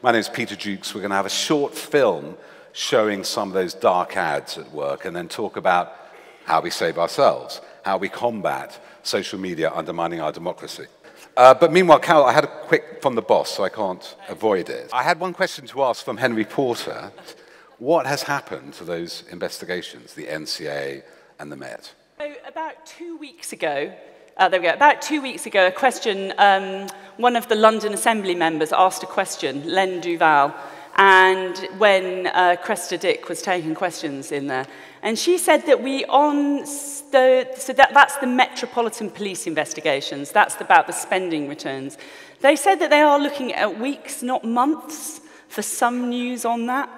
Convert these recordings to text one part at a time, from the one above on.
My name is Peter Jukes. We're going to have a short film showing some of those dark ads at work and then talk about how we save ourselves, how we combat social media undermining our democracy. Uh, but meanwhile, Carole, I had a quick from the boss, so I can't avoid it. I had one question to ask from Henry Porter. What has happened to those investigations, the NCA and the Met? So about two weeks ago, Uh, there we go. About two weeks ago, a question, um, one of the London Assembly members asked a question, Len Duval, and when uh, Cresta Dick was taking questions in there. And she said that we on the, so that, that's the Metropolitan Police investigations, that's about the spending returns. They said that they are looking at weeks, not months, for some news on that.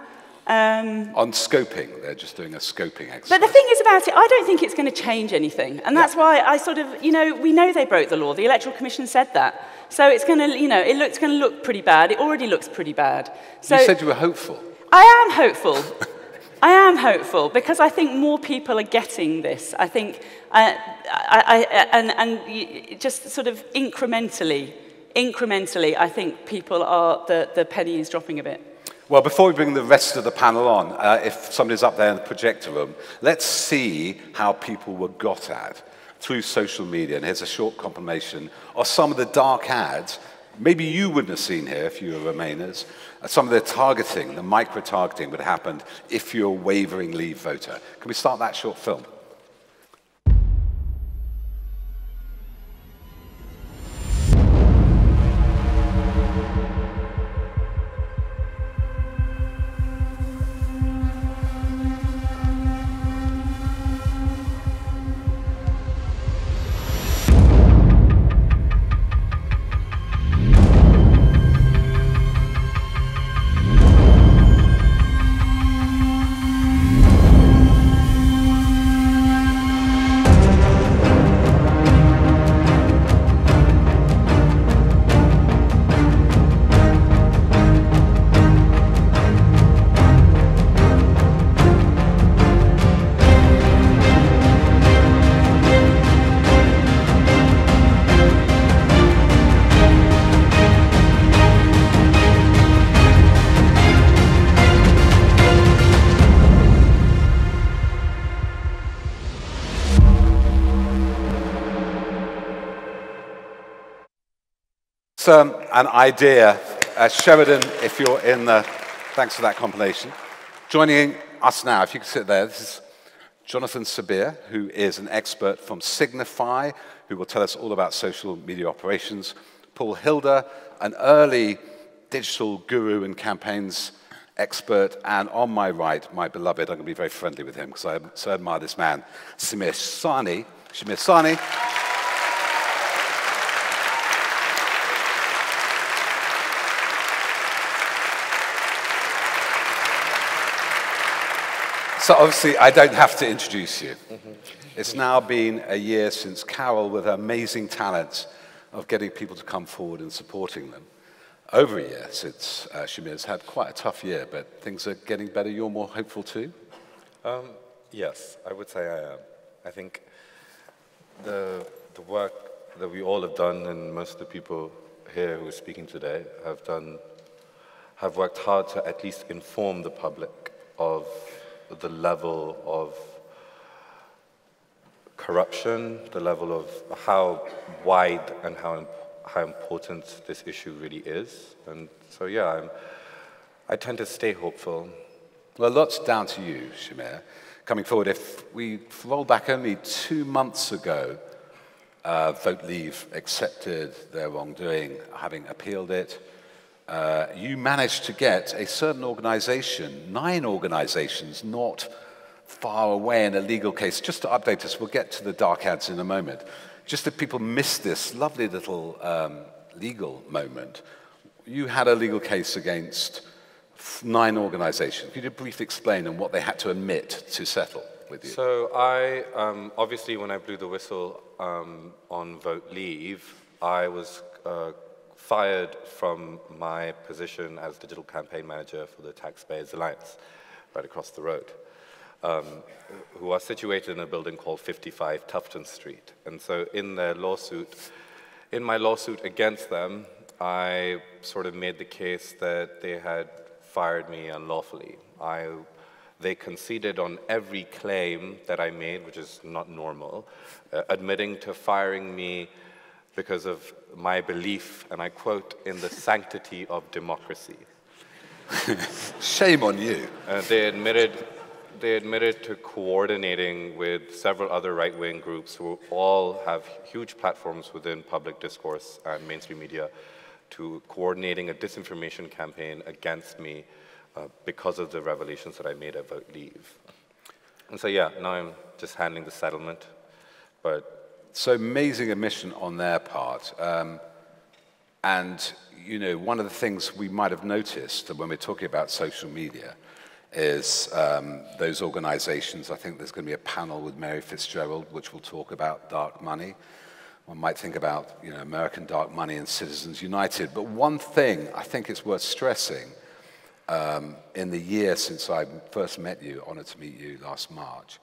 Um, on scoping, they're just doing a scoping exercise. But the thing is about it, I don't think it's going to change anything. And that's yeah. why I sort of, you know, we know they broke the law. The Electoral Commission said that. So it's going to, you know, it looks going to look pretty bad. It already looks pretty bad. So you said you were hopeful. I am hopeful. I am hopeful because I think more people are getting this. I think, uh, I, I, and, and just sort of incrementally, incrementally, I think people are, the, the penny is dropping a bit. Well, before we bring the rest of the panel on, uh, if somebody's up there in the projector room, let's see how people were got at through social media. And here's a short compilation of some of the dark ads maybe you wouldn't have seen here if you were Remainers. Uh, some of the targeting, the micro-targeting would have happened if you're a wavering Leave voter. Can we start that short film? Um, an idea. Uh, Sheridan, if you're in the, thanks for that compilation. Joining us now, if you could sit there, this is Jonathan Sabire, who is an expert from Signify, who will tell us all about social media operations. Paul Hilder, an early digital guru and campaigns expert. And on my right, my beloved, I'm going to be very friendly with him because I so admire this man, Samir Sanni. Shahmir Sanni. So obviously, I don't have to introduce you. It's now been a year since Carole, with her amazing talents of getting people to come forward and supporting them, over a year since uh, Shahmir's had quite a tough year, but things are getting better. You're more hopeful too? Um, yes, I would say I am. I think the, the work that we all have done, and most of the people here who are speaking today have done, have worked hard to at least inform the public of the level of corruption, the level of how wide and how, how important this issue really is. And so, yeah, I'm, I tend to stay hopeful. Well, lots down to you, Shahmir. Coming forward, if we roll back only two months ago, uh, Vote Leave accepted their wrongdoing, having appealed it. Uh, you managed to get a certain organization, nine organizations, not far away in a legal case. Just to update us, we'll get to the dark ads in a moment. Just that people miss this lovely little um, legal moment. You had a legal case against nine organizations. Could you briefly explain on what they had to admit to settle with you? So I, um, obviously when I blew the whistle um, on Vote Leave, I was uh, fired from my position as digital campaign manager for the Taxpayers Alliance, right across the road, um, who are situated in a building called 55 Tufton Street. And so in their lawsuit, in my lawsuit against them, I sort of made the case that they had fired me unlawfully. I, they conceded on every claim that I made, which is not normal, uh, admitting to firing me because of my belief, and I quote, in the sanctity of democracy. Shame on you. Uh, they admitted they admitted to coordinating with several other right-wing groups who all have huge platforms within public discourse and mainstream media to coordinating a disinformation campaign against me uh, because of the revelations that I made about Leave. And so yeah, now I'm just handling the settlement, but... So amazing admission on their part. Um, and, you know, one of the things we might have noticed when we're talking about social media is um, those organizations. I think there's going to be a panel with Mary Fitzgerald, which will talk about dark money. One might think about you know, American dark money and Citizens United. But one thing I think it's worth stressing um, in the year since I first met you, honored to meet you last March,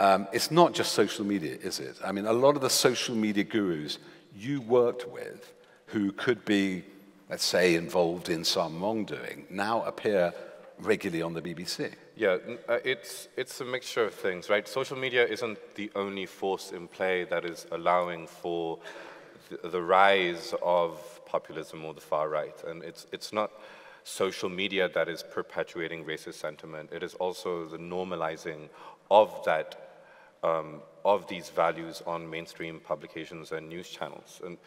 um, it's not just social media, is it? I mean, a lot of the social media gurus you worked with who could be, let's say, involved in some wrongdoing now appear regularly on the BBC. Yeah, uh, it's, it's a mixture of things, right? Social media isn't the only force in play that is allowing for the, the rise of populism or the far right. And it's, it's not social media that is perpetuating racist sentiment. It is also the normalizing of that, um, of these values on mainstream publications and news channels. And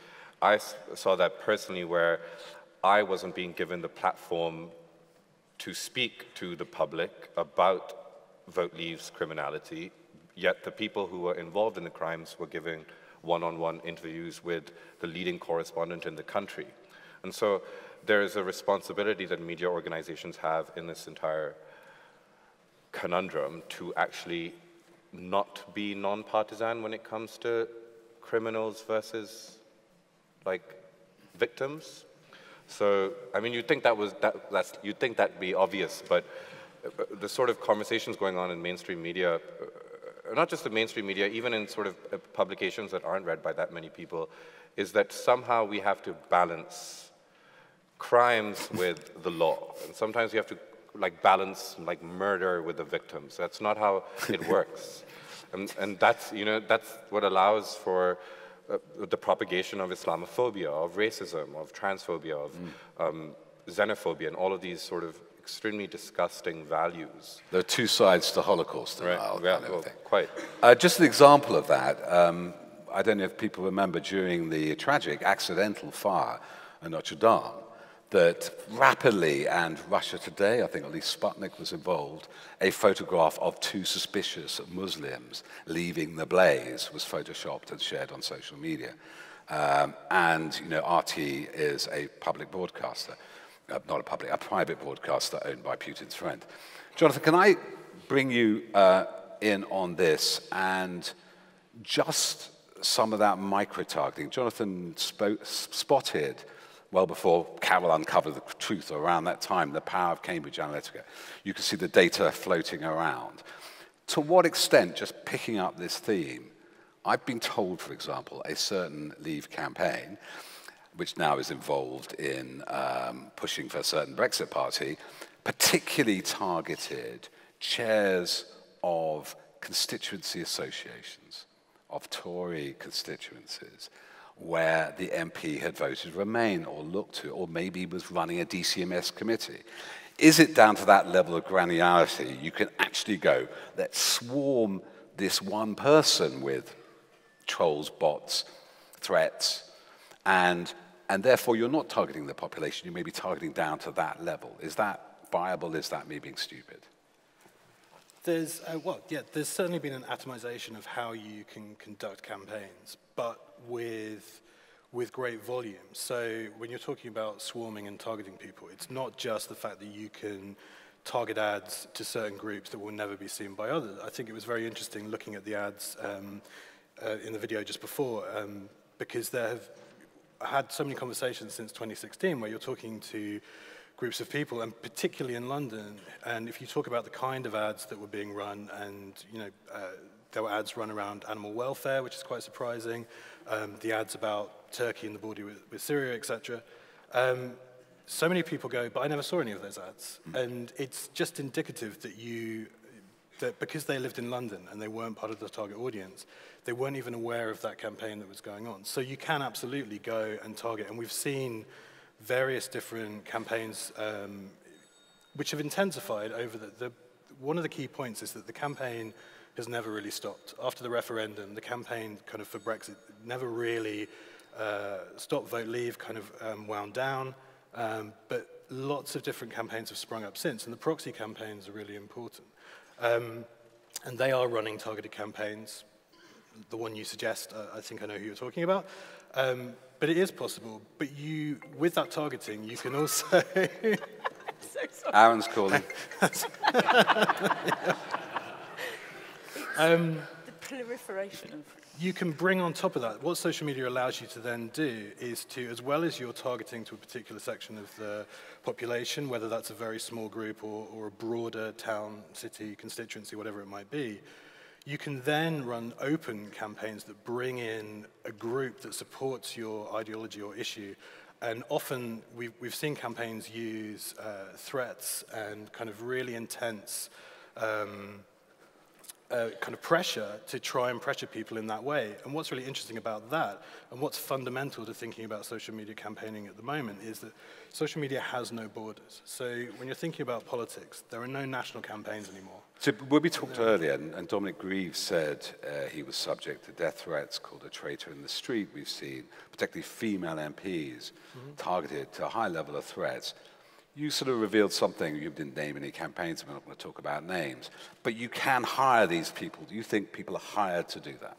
I saw that personally where I wasn't being given the platform to speak to the public about Vote Leave's criminality, yet the people who were involved in the crimes were giving one-on-one -on -one interviews with the leading correspondent in the country. And so there is a responsibility that media organizations have in this entire conundrum to actually not be non-partisan when it comes to criminals versus like victims. So, I mean, you'd think that was, that, that's, you'd think that'd be obvious, but uh, the sort of conversations going on in mainstream media, uh, not just the mainstream media, even in sort of uh, publications that aren't read by that many people, is that somehow we have to balance crimes with the law. And sometimes you have to like balance like murder with the victims. That's not how it works. and, and that's, you know, that's what allows for uh, the propagation of Islamophobia, of racism, of transphobia, of mm. um, xenophobia, and all of these sort of extremely disgusting values. There are two sides to Holocaust right. yeah, well, quite. Uh, just an example of that, um, I don't know if people remember during the tragic accidental fire in Notre Dame, that rapidly, and Russia Today, I think at least Sputnik was involved, a photograph of two suspicious Muslims leaving the blaze was photoshopped and shared on social media. Um, and, you know, RT is a public broadcaster, uh, not a public, a private broadcaster owned by Putin's friend. Jonathan, can I bring you uh, in on this and just some of that micro-targeting? Jonathan spotted well before Carole uncovered the truth around that time, the power of Cambridge Analytica. You can see the data floating around. To what extent, just picking up this theme, I've been told, for example, a certain Leave campaign, which now is involved in um, pushing for a certain Brexit party, particularly targeted chairs of constituency associations, of Tory constituencies, where the MP had voted Remain or looked to, or maybe was running a DCMS committee. Is it down to that level of granularity you can actually go, let's swarm this one person with trolls, bots, threats, and, and therefore you're not targeting the population, you may be targeting down to that level. Is that viable? Is that me being stupid? There's, uh, well, yeah, there's certainly been an atomization of how you can conduct campaigns, but with, with great volume. So when you're talking about swarming and targeting people, it's not just the fact that you can target ads to certain groups that will never be seen by others. I think it was very interesting looking at the ads um, uh, in the video just before, um, because there have had so many conversations since 2016 where you're talking to groups of people, and particularly in London. And if you talk about the kind of ads that were being run, and you know, uh, there were ads run around animal welfare, which is quite surprising. Um, the ads about Turkey and the border with, with Syria, etc. Um, so many people go, but I never saw any of those ads. Mm. And it's just indicative that you, that because they lived in London and they weren't part of the target audience, they weren't even aware of that campaign that was going on. So you can absolutely go and target. And we've seen various different campaigns um, which have intensified over the, the, one of the key points is that the campaign has never really stopped. After the referendum, the campaign kind of for Brexit never really uh, stopped, vote, leave, kind of um, wound down. Um, but lots of different campaigns have sprung up since, and the proxy campaigns are really important. Um, and they are running targeted campaigns. The one you suggest, uh, I think I know who you're talking about. But it is possible. But you, with that targeting, you can also. Aaron's calling. um, the proliferation of. You can bring on top of that, what social media allows you to then do is to, as well as you're targeting to a particular section of the population, whether that's a very small group or, or a broader town, city, constituency, whatever it might be, you can then run open campaigns that bring in a group that supports your ideology or issue. And often we've, we've seen campaigns use uh, threats and kind of really intense um, uh, kind of pressure to try and pressure people in that way. And what's really interesting about that, and what's fundamental to thinking about social media campaigning at the moment, is that social media has no borders. So when you're thinking about politics, there are no national campaigns anymore. So when we talked earlier, and, and Dominic Greaves said uh, he was subject to death threats called a traitor in the street. We've seen particularly female MPs mm-hmm. targeted to a high level of threats. You sort of revealed something. You didn't name any campaigns. We're not going to talk about names. But you can hire these people. Do you think people are hired to do that?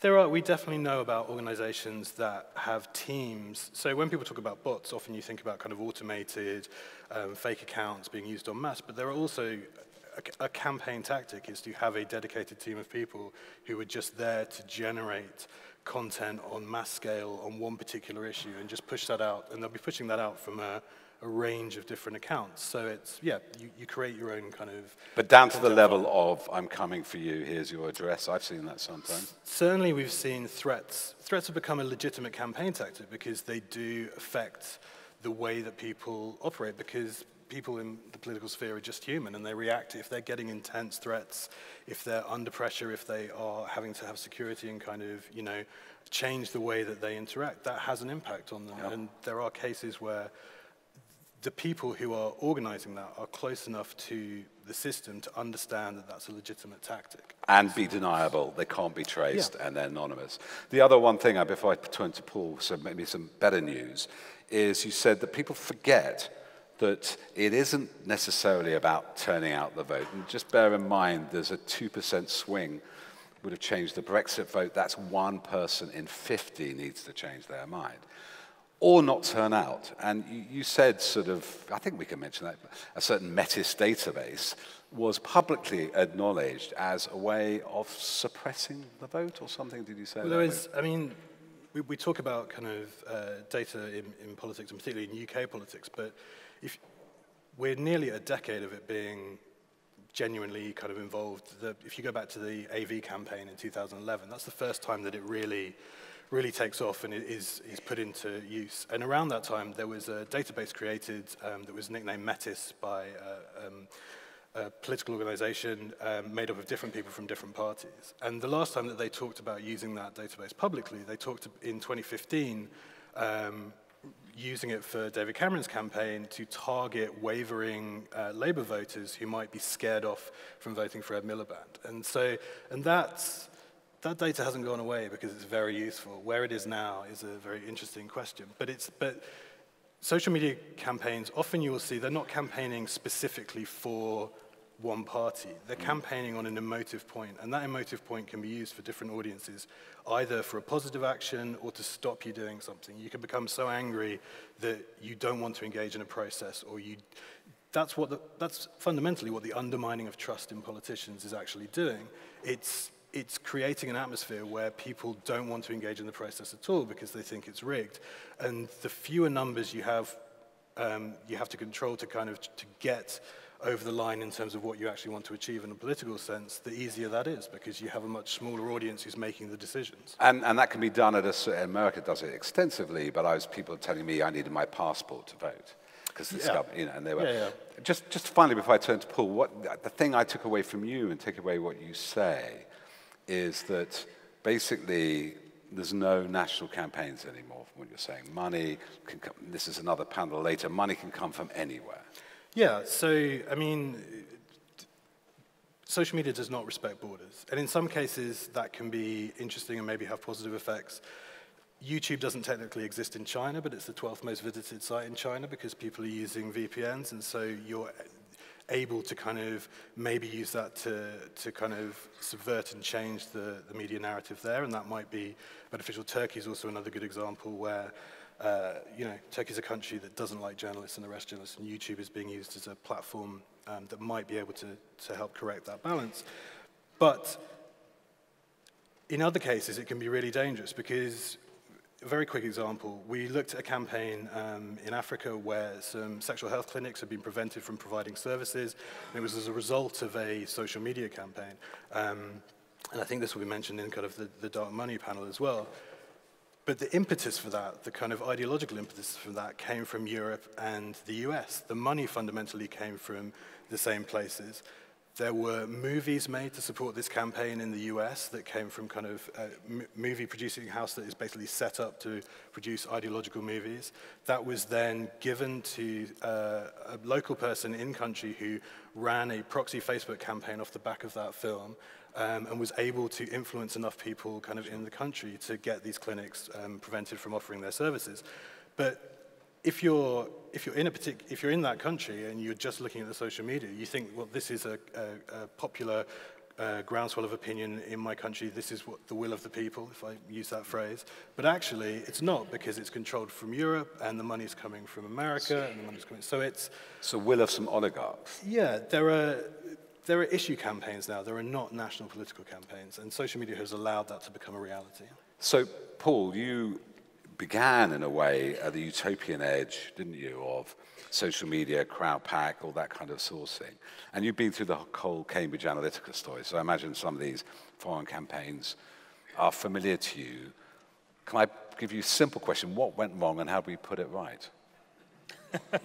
There are, we definitely know about organizations that have teams. So when people talk about bots, often you think about kind of automated um, fake accounts being used en masse, but there are also a, a campaign tactic is to have a dedicated team of people who are just there to generate content on mass scale on one particular issue and just push that out. And they'll be pushing that out from a, a range of different accounts. So it's, yeah, you, you create your own kind of... But down to the level of, I'm coming for you, here's your address. I've seen that sometimes. Certainly we've seen threats. Threats have become a legitimate campaign tactic because they do affect the way that people operate because people in the political sphere are just human and they react if they're getting intense threats, if they're under pressure, if they are having to have security and kind of, you know, change the way that they interact. That has an impact on them. And there are cases where the people who are organizing that are close enough to the system to understand that that's a legitimate tactic. And be deniable. They can't be traced yeah. and they're anonymous. The other one thing, uh, before I turn to Paul, so maybe some better news, is you said that people forget that it isn't necessarily about turning out the vote. And just bear in mind, there's a 2% swing would have changed the Brexit vote. That's one person in 50 needs to change their mind or not turn out. And you, you, said sort of, I think we can mention that, a certain Metis database was publicly acknowledged as a way of suppressing the vote or something, did you say? Well, there is, I mean, we, we, talk about kind of uh, data in, in, politics, and particularly in UK politics, but if we're nearly a decade of it being genuinely kind of involved. The, if you go back to the AV campaign in 2011, that's the first time that it really really takes off and is, is put into use. And around that time, there was a database created um, that was nicknamed Metis by uh, um, a political organization um, made up of different people from different parties. And the last time that they talked about using that database publicly, they talked in 2015 um, using it for David Cameron's campaign to target wavering uh, Labour voters who might be scared off from voting for Ed Miliband. And so, and that's, that data hasn't gone away because it's very useful. Where it is now is a very interesting question. But, it's, but social media campaigns, often you will see they're not campaigning specifically for one party. They're mm. campaigning on an emotive point, and that emotive point can be used for different audiences, either for a positive action or to stop you doing something. You can become so angry that you don't want to engage in a process, or you. That's what the, that's fundamentally what the undermining of trust in politicians is actually doing. It's it's creating an atmosphere where people don't want to engage in the process at all because they think it's rigged. And the fewer numbers you have, um, you have to control to kind of to get over the line in terms of what you actually want to achieve in a political sense, the easier that is because you have a much smaller audience who's making the decisions. And, and that can be done at a, America does it extensively, but I was people telling me I needed my passport to vote. Because Yeah. you know, and they were. Yeah, yeah. Just, just finally, before I turn to Paul, what, the thing I took away from you and take away what you say is that basically there's no national campaigns anymore from what you're saying. Money can come, this is another panel later, money can come from anywhere. Yeah, so, I mean, social media does not respect borders. And in some cases, that can be interesting and maybe have positive effects. YouTube doesn't technically exist in China, but it's the 12th most visited site in China because people are using VPNs, and so you're able to kind of maybe use that to, to kind of subvert and change the, the media narrative there, and that might be beneficial. Turkey is also another good example where, uh, you know, Turkey is a country that doesn't like journalists and arrest journalists, and YouTube is being used as a platform um, that might be able to, to help correct that balance. But in other cases, it can be really dangerous because a very quick example. We looked at a campaign um, in Africa where some sexual health clinics had been prevented from providing services. And it was as a result of a social media campaign. Um, and I think this will be mentioned in kind of the, the dark money panel as well. But the impetus for that, the kind of ideological impetus for that, came from Europe and the US. The money fundamentally came from the same places. There were movies made to support this campaign in the US that came from kind of a movie producing house that is basically set up to produce ideological movies. That was then given to uh, a local person in country who ran a proxy Facebook campaign off the back of that film um, and was able to influence enough people kind of in the country to get these clinics um, prevented from offering their services. But if you're, if you're in a partic- if you're in that country and you're just looking at the social media, you think, well, this is a, a, a popular uh, groundswell of opinion in my country. This is what the will of the people, if I use that phrase. But actually, it's not because it's controlled from Europe and the money's coming from America and the money's coming. So it's So will of some oligarchs. yeah, there are there are issue campaigns now. There are not national political campaigns, and social media has allowed that to become a reality. So, Paul, you began in a way at the utopian edge, didn't you, of social media, Crowdpac, all that kind of sourcing. And you've been through the whole Cambridge Analytica story, so I imagine some of these foreign campaigns are familiar to you. Can I give you a simple question? What went wrong and how do we put it right?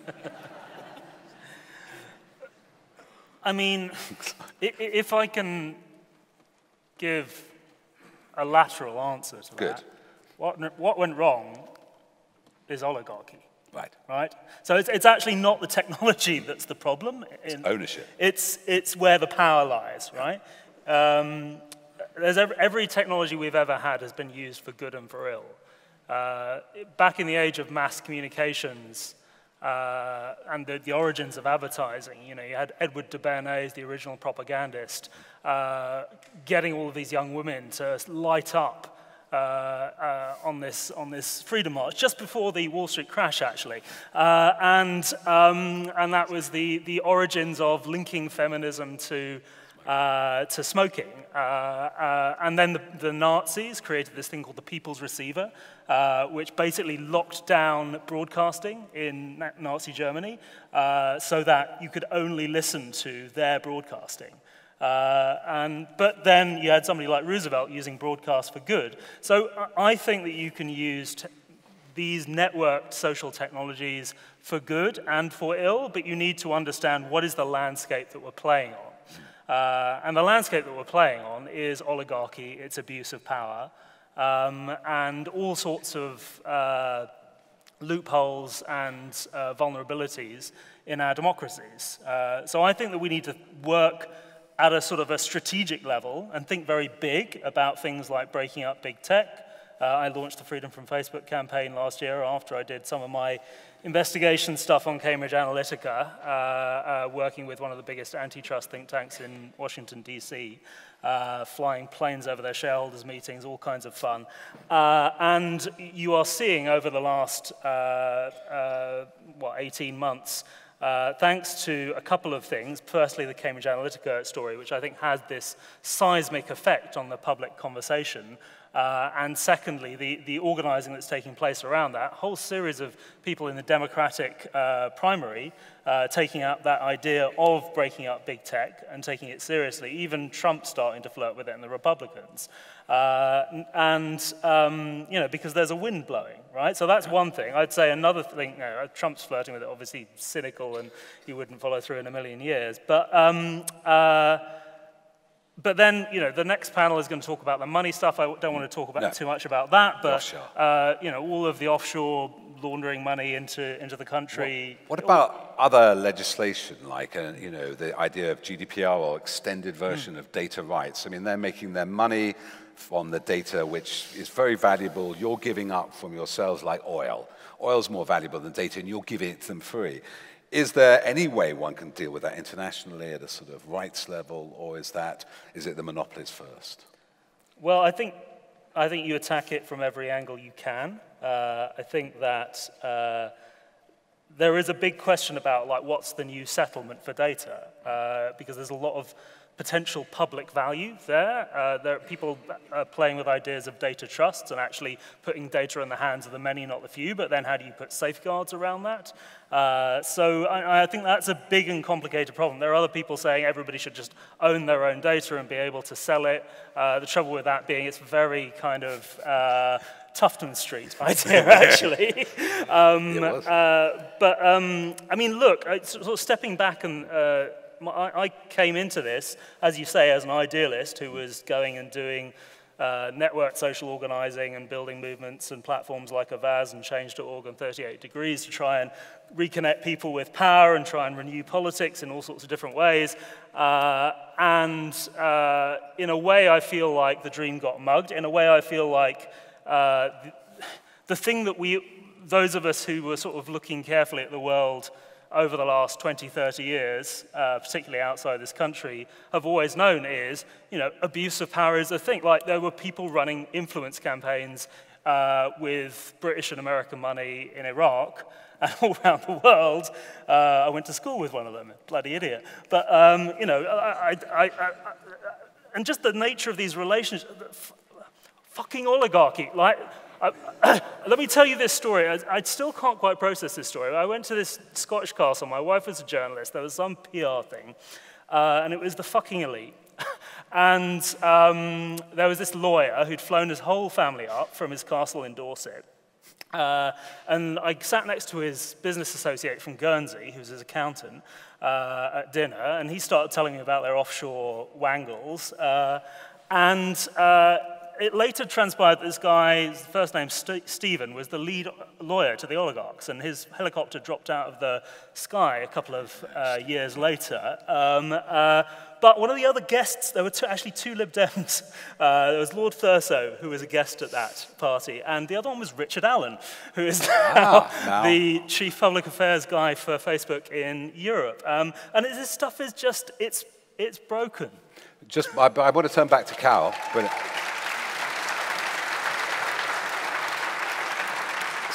I mean, if I can give a lateral answer to Good. that, what, what went wrong is oligarchy, Right. right? So it's, it's actually not the technology that's the problem. In, ownership. It's, it's where the power lies, right? Um, there's every, every technology we've ever had has been used for good and for ill. Uh, back in the age of mass communications, uh, and the, the origins of advertising. You know, you had Edward de Bernays, the original propagandist, uh, getting all of these young women to light up uh, uh, on, this, on this freedom march, just before the Wall Street crash, actually. Uh, and, um, and that was the, the origins of linking feminism to, uh, to smoking. Uh, uh, and then the, the Nazis created this thing called the People's Receiver, which basically locked down broadcasting in Nazi Germany so that you could only listen to their broadcasting. Uh, and, but then you had somebody like Roosevelt using broadcast for good. So I- think that you can use t- these networked social technologies for good and for ill, but you need to understand what is the landscape that we're playing on. Uh, and the landscape that we're playing on is oligarchy, it's abuse of power, um, and all sorts of uh, loopholes and uh, vulnerabilities in our democracies. Uh, so I think that we need to work at a sort of a strategic level and think very big about things like breaking up big tech. Uh, I launched the Freedom from Facebook campaign last year after I did some of my investigation stuff on Cambridge Analytica, uh, uh, working with one of the biggest antitrust think tanks in Washington, D.C., uh, flying planes over their shareholders' meetings, all kinds of fun. Uh, and you are seeing over the last, uh, what, 18 months, uh, thanks to a couple of things. Firstly, the Cambridge Analytica story, which I think has this seismic effect on the public conversation. Uh, and secondly, the, the organizing that's taking place around that, whole series of people in the Democratic uh, primary uh, taking up that idea of breaking up big tech and taking it seriously, even Trump starting to flirt with it and the Republicans. Uh, and, um, you know, because there's a wind blowing, right? So that's one thing. I'd say another thing, you know, Trump's flirting with it, obviously cynical and he wouldn't follow through in a million years. But, um, uh, but then, you know, the next panel is going to talk about the money stuff. I don't want to talk about No. too much about that, but uh, you know, all of the offshore laundering money into into the country. What about other legislation, like uh, you know the idea of GDPR or extended version of data rights? I mean, they're making their money from the data, which is very valuable. You're giving up from yourselves like oil. Oil's more valuable than data, and you're giving it to them free. Is there any way one can deal with that internationally at a sort of rights level, or is that is it the monopolies first? Well, I think, I think you attack it from every angle you can. Uh, I think that uh, there is a big question about like what's the new settlement for data, uh, because there's a lot of potential public value there. Uh, there are people playing with ideas of data trusts and actually putting data in the hands of the many, not the few, but then how do you put safeguards around that? Uh, so I, I think that's a big and complicated problem. There are other people saying everybody should just own their own data and be able to sell it. Uh, the trouble with that being it's very kind of uh, Tufton Street idea, actually. um, uh, but um, I mean, look, sort of stepping back and uh, I came into this, as you say, as an idealist who was going and doing uh, network social organizing and building movements and platforms like Avaaz and Change.org and 38 Degrees to try and reconnect people with power and try and renew politics in all sorts of different ways. Uh, and uh, in a way, I feel like the dream got mugged. In a way, I feel like uh, the, the thing that we, those of us who were sort of looking carefully at the world over the last 20, 30 years, uh, particularly outside this country, have always known is, you know, abuse of power is a thing. Like there were people running influence campaigns uh, with British and American money in Iraq and all around the world. Uh, I went to school with one of them, bloody idiot. But, um, you know, I, I, I, and just the nature of these relationships, fucking oligarchy. Like, Let me tell you this story. I, I still can't quite process this story. I went to this Scottish castle. My wife was a journalist. There was some PR thing, uh, and it was the fucking elite. and um, there was this lawyer who'd flown his whole family up from his castle in Dorset. Uh, and I sat next to his business associate from Guernsey, who's his accountant, uh, at dinner, and he started telling me about their offshore wangles. Uh, and uh, it later transpired that this guy's first name, St- Stephen, was the lead lawyer to the oligarchs, and his helicopter dropped out of the sky a couple of uh, years later. Um, uh, but one of the other guests, there were two, actually two Lib Dems. Uh, there was Lord Thurso, who was a guest at that party, and the other one was Richard Allan, who is now, now. the chief public affairs guy for Facebook in Europe. Um, and this stuff is just, it's, it's broken. Just, I, I want to turn back to Carol. But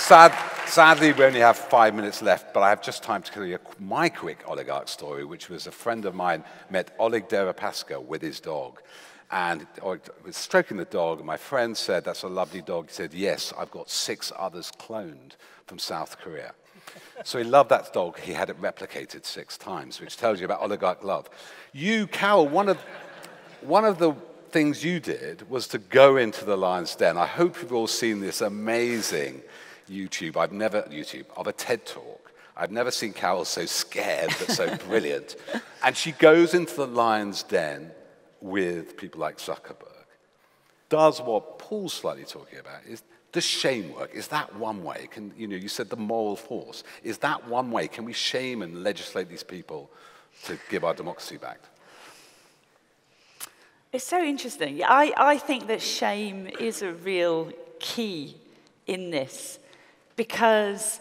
Sad, sadly, we only have five minutes left, but I have just time to tell you my quick oligarch story, which was a friend of mine met Oleg Deripaska with his dog. And Oleg was stroking the dog, and my friend said, That's a lovely dog. He said, Yes, I've got six others cloned from South Korea. So he loved that dog. He had it replicated six times, which tells you about oligarch love. You, Carole, one of, one of the things you did was to go into the lion's den. I hope you've all seen this amazing YouTube, I've never, YouTube, of a TED talk. I've never seen Carole so scared but so brilliant. And she goes into the lion's den with people like Zuckerberg. Does what Paul's slightly talking about is the shame work. Is that one way? Can, you know, you said the moral force. Is that one way? Can we shame and legislate these people to give our democracy back? It's so interesting. I, I think that shame is a real key in this because,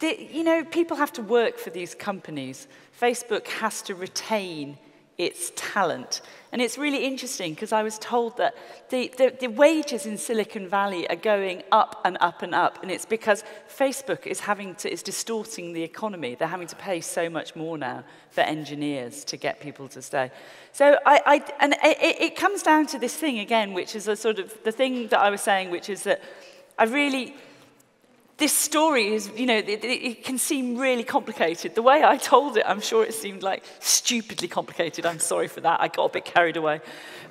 the, you know, people have to work for these companies. Facebook has to retain it's talent. And it's really interesting because I was told that the, the, the, wages in Silicon Valley are going up and up and up. And it's because Facebook is, having to, is distorting the economy. They're having to pay so much more now for engineers to get people to stay. So I, I and it, it comes down to this thing again, which is a sort of the thing that I was saying, which is that I really this story is, you know, it, it, can seem really complicated. The way I told it, I'm sure it seemed like stupidly complicated. I'm sorry for that. I got a bit carried away.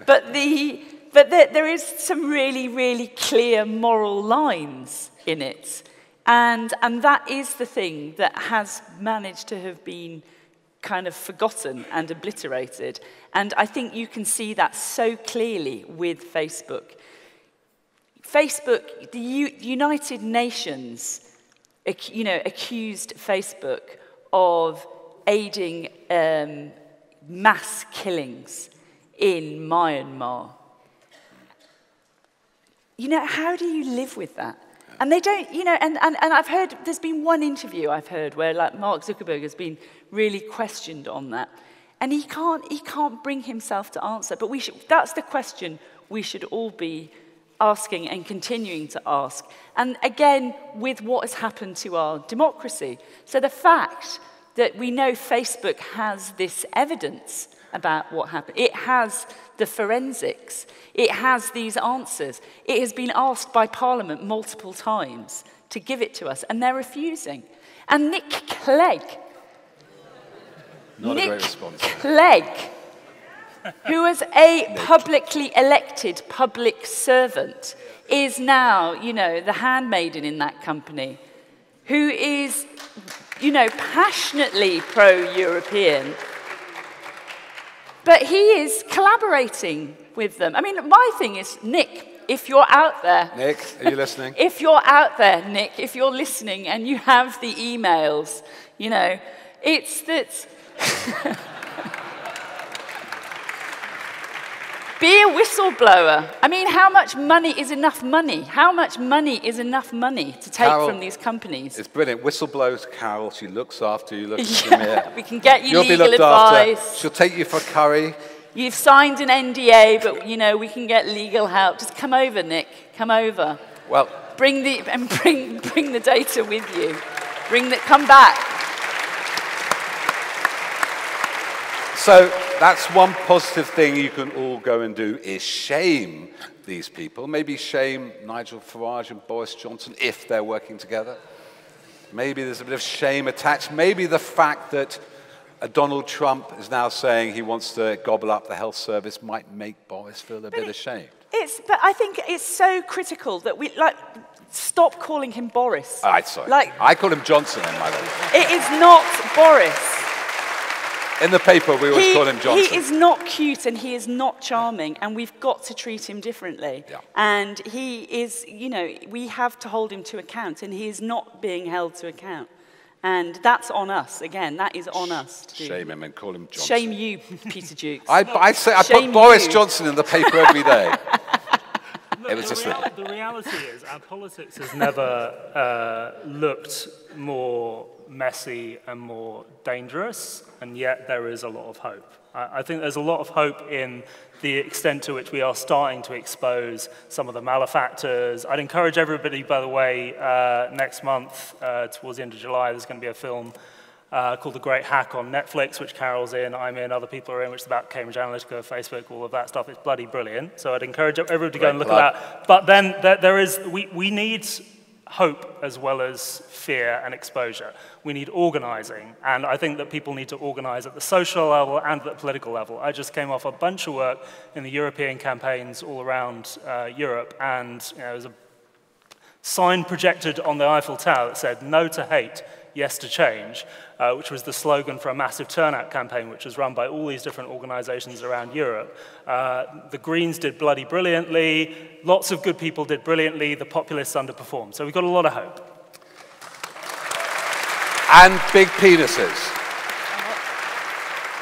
But, the, but there, there is some really, really clear moral lines in it. And, and that is the thing that has managed to have been kind of forgotten and obliterated. And I think you can see that so clearly with Facebook. Facebook, the U United Nations, you know, accused Facebook of aiding um, mass killings in Myanmar. You know, how do you live with that? And they don't, you know, and, and, and I've heard, there's been one interview I've heard where like Mark Zuckerberg has been really questioned on that. And he can't, he can't bring himself to answer. But we should, that's the question we should all be asking and continuing to ask. And again, with what has happened to our democracy. So the fact that we know Facebook has this evidence about what happened, it has the forensics, it has these answers. It has been asked by Parliament multiple times to give it to us, and they're refusing. And Nick Clegg, Not Nick a great response. Clegg who was a publicly elected public servant, is now, you know, the handmaiden in that company, who is, you know, passionately pro-European. But he is collaborating with them. I mean, my thing is, Nick, if you're out there. Nick, are you listening? if you're out there, Nick, if you're listening and you have the emails, you know, it's that. Be a whistleblower. I mean, how much money is enough money? How much money is enough money to take Carole, from these companies? It's brilliant. Whistleblowers Carole. She looks after you. Looks yeah, we can get you You'll legal be looked advice. After. She'll take you for curry. You've signed an NDA, but you know we can get legal help. Just come over, Nick. Come over. Well, bring the and bring bring the data with you. Bring the come back. So that's one positive thing you can all go and do is shame these people. Maybe shame Nigel Farage and Boris Johnson if they're working together. Maybe there's a bit of shame attached. Maybe the fact that uh, Donald Trump is now saying he wants to gobble up the health service might make Boris feel a but bit it, ashamed. It's, but I think it's so critical that we like stop calling him Boris. All right, sorry. Like, I call him Johnson in my life. It is not Boris. In the paper, we always he, call him Johnson. He is not cute and he is not charming, and we've got to treat him differently. Yeah. And he is, you know, we have to hold him to account, and he is not being held to account. And that's on us. Again, that is on us. To Shame him and call him Johnson. Shame you, Peter Jukes. I, I, say, I Shame put Boris you. Johnson in the paper every day. Look, it was the, just real, the reality is our politics has never uh, looked more messy and more dangerous, and yet there is a lot of hope. I, I think there's a lot of hope in the extent to which we are starting to expose some of the malefactors. I'd encourage everybody, by the way, uh, next month, uh, towards the end of July, there's going to be a film uh, called The Great Hack on Netflix, which Carole's in, I'm in, other people are in, which is about Cambridge Analytica, Facebook, all of that stuff. It's bloody brilliant. So I'd encourage everybody to go and look at that. But then there, there is, we, we need hope as well as fear and exposure. We need organizing, and I think that people need to organize at the social level and the political level. I just came off a bunch of work in the European campaigns all around uh, Europe, and you know, there was a sign projected on the Eiffel Tower that said, no to hate, yes to change, uh, which was the slogan for a massive turnout campaign, which was run by all these different organizations around Europe. Uh, the Greens did bloody brilliantly, lots of good people did brilliantly, the populists underperformed. So we've got a lot of hope. And big penises.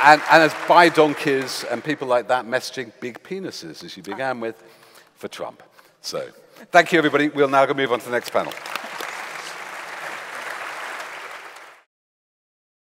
And, and as by donkeys and people like that messaging big penises, as you began with, for Trump. So, thank you, everybody. We'll now move on to the next panel.